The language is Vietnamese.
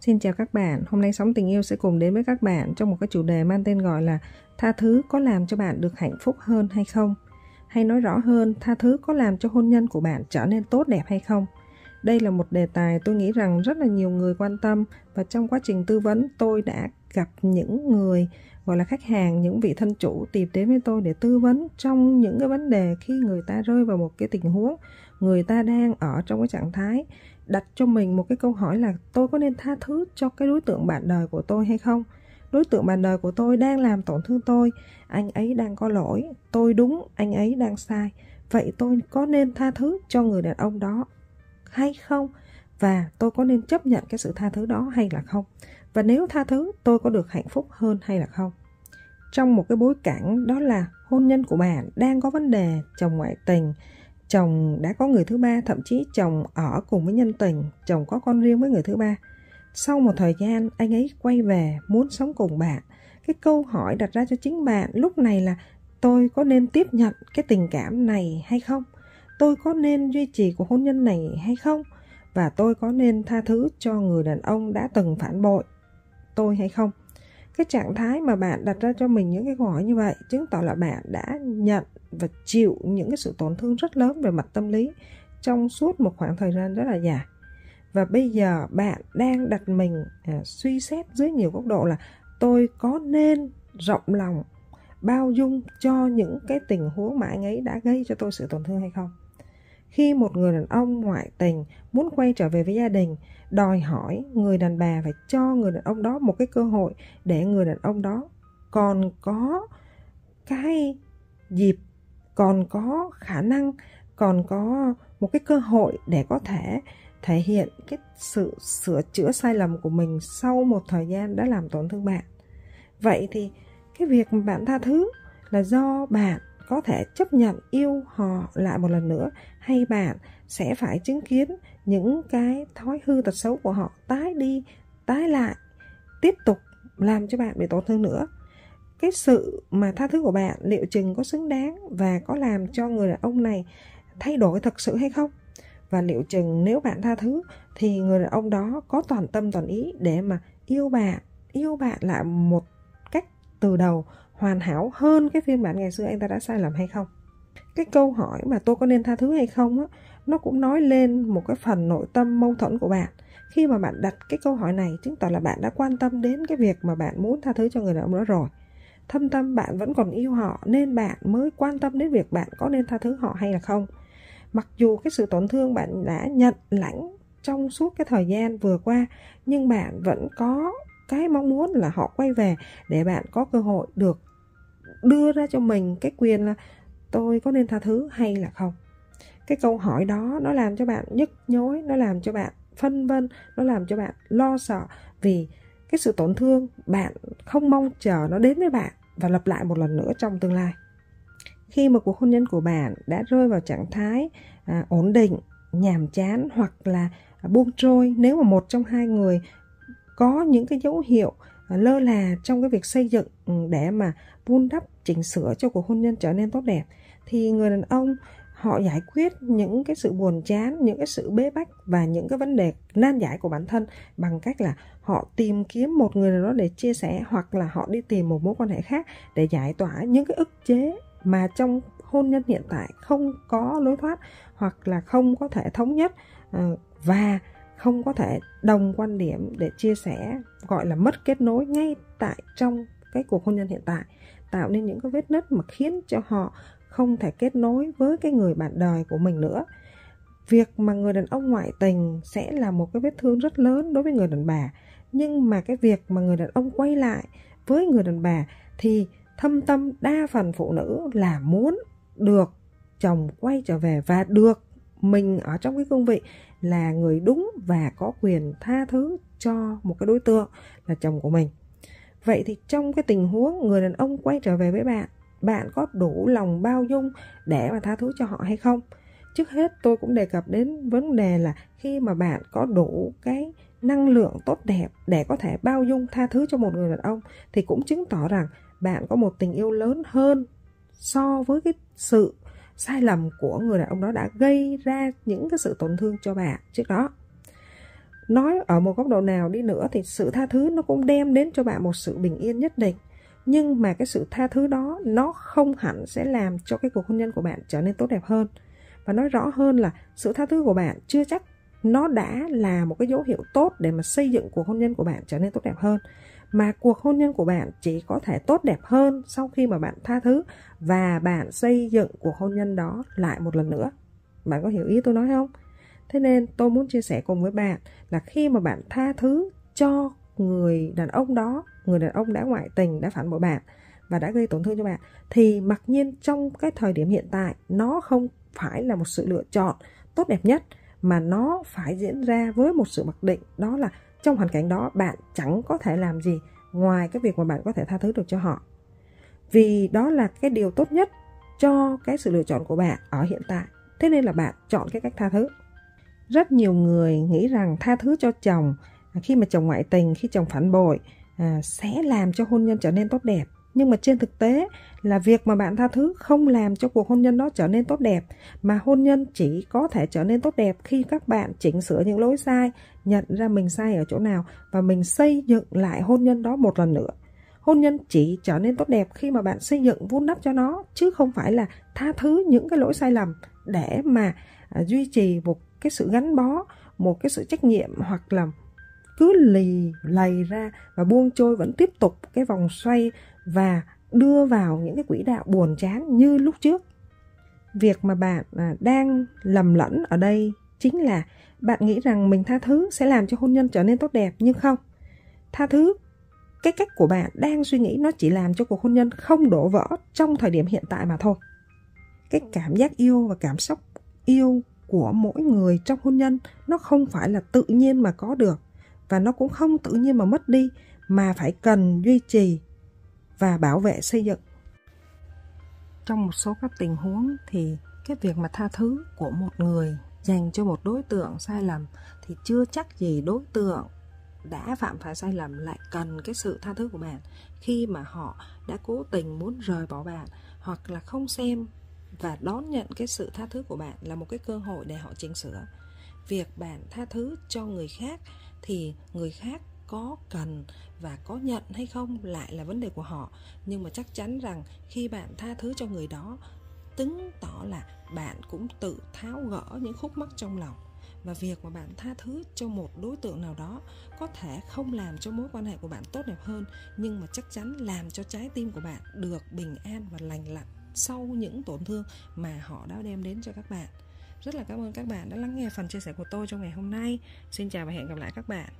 Xin chào các bạn, hôm nay Sống Tình Yêu sẽ cùng đến với các bạn trong một cái chủ đề mang tên gọi là Tha thứ có làm cho bạn được hạnh phúc hơn hay không? Hay nói rõ hơn, tha thứ có làm cho hôn nhân của bạn trở nên tốt đẹp hay không? Đây là một đề tài tôi nghĩ rằng rất là nhiều người quan tâm và trong quá trình tư vấn tôi đã gặp những người gọi là khách hàng, những vị thân chủ tìm đến với tôi để tư vấn trong những cái vấn đề khi người ta rơi vào một cái tình huống người ta đang ở trong cái trạng thái đặt cho mình một cái câu hỏi là tôi có nên tha thứ cho cái đối tượng bạn đời của tôi hay không? Đối tượng bạn đời của tôi đang làm tổn thương tôi, anh ấy đang có lỗi, tôi đúng, anh ấy đang sai. Vậy tôi có nên tha thứ cho người đàn ông đó hay không? Và tôi có nên chấp nhận cái sự tha thứ đó hay là không? Và nếu tha thứ, tôi có được hạnh phúc hơn hay là không? Trong một cái bối cảnh đó là hôn nhân của bạn đang có vấn đề, chồng ngoại tình chồng đã có người thứ ba, thậm chí chồng ở cùng với nhân tình, chồng có con riêng với người thứ ba. Sau một thời gian, anh ấy quay về muốn sống cùng bạn. Cái câu hỏi đặt ra cho chính bạn lúc này là, tôi có nên tiếp nhận cái tình cảm này hay không? Tôi có nên duy trì cuộc hôn nhân này hay không? Và tôi có nên tha thứ cho người đàn ông đã từng phản bội tôi hay không? Cái trạng thái mà bạn đặt ra cho mình những cái câu hỏi như vậy chứng tỏ là bạn đã nhận và chịu những cái sự tổn thương rất lớn về mặt tâm lý trong suốt một khoảng thời gian rất là dài. Và bây giờ bạn đang đặt mình à, suy xét dưới nhiều góc độ là tôi có nên rộng lòng bao dung cho những cái tình huống mà anh ấy đã gây cho tôi sự tổn thương hay không? Khi một người đàn ông ngoại tình muốn quay trở về với gia đình, đòi hỏi người đàn bà phải cho người đàn ông đó một cái cơ hội để người đàn ông đó còn có cái dịp, còn có khả năng, còn có một cái cơ hội để có thể thể hiện cái sự sửa chữa sai lầm của mình sau một thời gian đã làm tổn thương bạn. Vậy thì cái việc mà bạn tha thứ là do bạn có thể chấp nhận yêu họ lại một lần nữa, hay bạn sẽ phải chứng kiến những cái thói hư tật xấu của họ tái đi, tái lại, tiếp tục làm cho bạn bị tổn thương nữa. Cái sự mà tha thứ của bạn liệu chừng có xứng đáng và có làm cho người đàn ông này thay đổi thật sự hay không? Và liệu chừng nếu bạn tha thứ thì người đàn ông đó có toàn tâm toàn ý để mà yêu bạn yêu bạn lại một từ đầu hoàn hảo hơn cái phiên bản ngày xưa anh ta đã sai lầm hay không? Cái câu hỏi mà tôi có nên tha thứ hay không á, nó cũng nói lên một cái phần nội tâm mâu thuẫn của bạn. Khi mà bạn đặt cái câu hỏi này, chứng tỏ là bạn đã quan tâm đến cái việc mà bạn muốn tha thứ cho người đàn ông đó rồi. Thâm tâm bạn vẫn còn yêu họ, nên bạn mới quan tâm đến việc bạn có nên tha thứ họ hay là không. Mặc dù cái sự tổn thương bạn đã nhận lãnh trong suốt cái thời gian vừa qua, nhưng bạn vẫn có cái mong muốn là họ quay về để bạn có cơ hội được đưa ra cho mình cái quyền là tôi có nên tha thứ hay là không. Cái câu hỏi đó nó làm cho bạn nhức nhối nó làm cho bạn phân vân nó làm cho bạn lo sợ vì cái sự tổn thương bạn không mong chờ nó đến với bạn và lặp lại một lần nữa trong tương lai. Khi mà cuộc hôn nhân của bạn đã rơi vào trạng thái à, ổn định nhàm chán hoặc là buông trôi nếu mà một trong hai người có những cái dấu hiệu à, lơ là trong cái việc xây dựng ừ, để mà vun đắp, chỉnh sửa cho cuộc hôn nhân trở nên tốt đẹp. Thì người đàn ông, họ giải quyết những cái sự buồn chán, những cái sự bế bách và những cái vấn đề nan giải của bản thân bằng cách là họ tìm kiếm một người nào đó để chia sẻ hoặc là họ đi tìm một mối quan hệ khác để giải tỏa những cái ức chế mà trong hôn nhân hiện tại không có lối thoát hoặc là không có thể thống nhất ờ, và không có thể đồng quan điểm để chia sẻ, gọi là mất kết nối ngay tại trong cái cuộc hôn nhân hiện tại, tạo nên những cái vết nứt mà khiến cho họ không thể kết nối với cái người bạn đời của mình nữa. Việc mà người đàn ông ngoại tình sẽ là một cái vết thương rất lớn đối với người đàn bà, nhưng mà cái việc mà người đàn ông quay lại với người đàn bà thì thâm tâm đa phần phụ nữ là muốn được chồng quay trở về và được mình ở trong cái cương vị là người đúng và có quyền tha thứ cho một cái đối tượng là chồng của mình. Vậy thì trong cái tình huống người đàn ông quay trở về với bạn bạn có đủ lòng bao dung để mà tha thứ cho họ hay không? Trước hết tôi cũng đề cập đến vấn đề là khi mà bạn có đủ cái năng lượng tốt đẹp để có thể bao dung, tha thứ cho một người đàn ông thì cũng chứng tỏ rằng bạn có một tình yêu lớn hơn so với cái sự sai lầm của người đàn ông đó đã gây ra những cái sự tổn thương cho bạn trước đó. Nói ở một góc độ nào đi nữa thì sự tha thứ nó cũng đem đến cho bạn một sự bình yên nhất định. Nhưng mà cái sự tha thứ đó, nó không hẳn sẽ làm cho cái cuộc hôn nhân của bạn trở nên tốt đẹp hơn. Và nói rõ hơn là sự tha thứ của bạn chưa chắc nó đã là một cái dấu hiệu tốt để mà xây dựng cuộc hôn nhân của bạn trở nên tốt đẹp hơn mà cuộc hôn nhân của bạn chỉ có thể tốt đẹp hơn sau khi mà bạn tha thứ và bạn xây dựng cuộc hôn nhân đó lại một lần nữa. Bạn có hiểu ý tôi nói không? Thế nên tôi muốn chia sẻ cùng với bạn là khi mà bạn tha thứ cho người đàn ông đó, người đàn ông đã ngoại tình, đã phản bội bạn và đã gây tổn thương cho bạn, thì mặc nhiên trong cái thời điểm hiện tại, nó không phải là một sự lựa chọn tốt đẹp nhất, mà nó phải diễn ra với một sự mặc định, đó là trong hoàn cảnh đó bạn chẳng có thể làm gì ngoài cái việc mà bạn có thể tha thứ được cho họ. Vì đó là cái điều tốt nhất cho cái sự lựa chọn của bạn ở hiện tại. Thế nên là bạn chọn cái cách tha thứ. Rất nhiều người nghĩ rằng tha thứ cho chồng à, khi mà chồng ngoại tình khi chồng phản bội à, sẽ làm cho hôn nhân trở nên tốt đẹp nhưng mà trên thực tế là việc mà bạn tha thứ không làm cho cuộc hôn nhân đó trở nên tốt đẹp, mà hôn nhân chỉ có thể trở nên tốt đẹp khi các bạn chỉnh sửa những lỗi sai, nhận ra mình sai ở chỗ nào và mình xây dựng lại hôn nhân đó một lần nữa. Hôn nhân chỉ trở nên tốt đẹp khi mà bạn xây dựng vun đắp cho nó, chứ không phải là tha thứ những cái lỗi sai lầm để mà à, duy trì một cái sự gắn bó, một cái sự trách nhiệm hoặc là cứ lì lầy ra và buông trôi vẫn tiếp tục cái vòng xoay và đưa vào những cái quỹ đạo buồn chán như lúc trước. Việc mà bạn à, đang lầm lẫn ở đây chính là bạn nghĩ rằng mình tha thứ sẽ làm cho hôn nhân trở nên tốt đẹp, nhưng không. Tha thứ, cái cách của bạn đang suy nghĩ nó chỉ làm cho cuộc hôn nhân không đổ vỡ trong thời điểm hiện tại mà thôi. Cái cảm giác yêu và cảm xúc yêu của mỗi người trong hôn nhân nó không phải là tự nhiên mà có được và nó cũng không tự nhiên mà mất đi, mà phải cần duy trì và bảo vệ xây dựng. Trong một số các tình huống thì cái việc mà tha thứ của một người dành cho một đối tượng sai lầm thì chưa chắc gì đối tượng đã phạm phải sai lầm lại cần cái sự tha thứ của bạn. Khi mà họ đã cố tình muốn rời bỏ bạn, hoặc là không xem và đón nhận cái sự tha thứ của bạn là một cái cơ hội để họ chỉnh sửa. Việc bạn tha thứ cho người khác thì người khác có cần và có nhận hay không lại là vấn đề của họ. Nhưng mà chắc chắn rằng khi bạn tha thứ cho người đó chứng tỏ là bạn cũng tự tháo gỡ những khúc mắc trong lòng. Và việc mà bạn tha thứ cho một đối tượng nào đó có thể không làm cho mối quan hệ của bạn tốt đẹp hơn, nhưng mà chắc chắn làm cho trái tim của bạn được bình an và lành lặn sau những tổn thương mà họ đã đem đến cho các bạn rất là cảm ơn các bạn đã lắng nghe phần chia sẻ của tôi trong ngày hôm nay. Xin chào và hẹn gặp lại các bạn.